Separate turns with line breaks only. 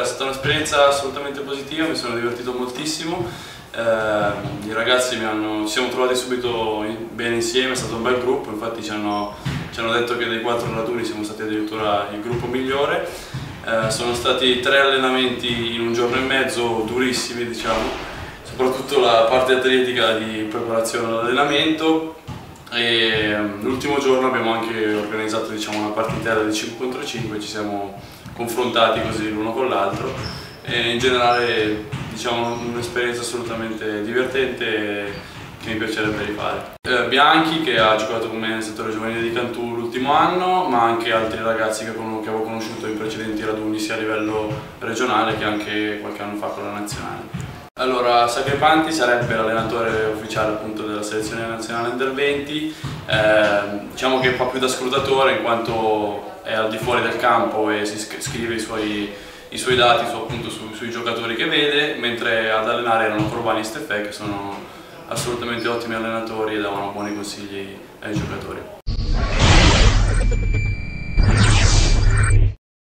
È stata un'esperienza assolutamente positiva, mi sono divertito moltissimo, eh, i ragazzi hanno, ci siamo trovati subito bene insieme, è stato un bel gruppo, infatti ci hanno, ci hanno detto che dei quattro raduni siamo stati addirittura il gruppo migliore, eh, sono stati tre allenamenti in un giorno e mezzo durissimi diciamo, soprattutto la parte atletica di preparazione all'allenamento. E ehm, l'ultimo giorno abbiamo anche organizzato diciamo, una partitella di 5 contro 5, ci siamo confrontati così l'uno con l'altro e in generale diciamo, un'esperienza assolutamente divertente che mi piacerebbe rifare. Eh, Bianchi che ha giocato con me nel settore giovanile di Cantù l'ultimo anno, ma anche altri ragazzi che, che avevo conosciuto in precedenti raduni sia a livello regionale che anche qualche anno fa con la nazionale. Allora, Sacripanti sarebbe l'allenatore ufficiale appunto della selezione nazionale Under 20, eh, diciamo che fa più da scrutatore in quanto è al di fuori del campo e si scrive i suoi, i suoi dati su, appunto, su, sui giocatori che vede, mentre ad allenare erano Corbani e Stefè che sono assolutamente ottimi allenatori e davano buoni consigli ai giocatori.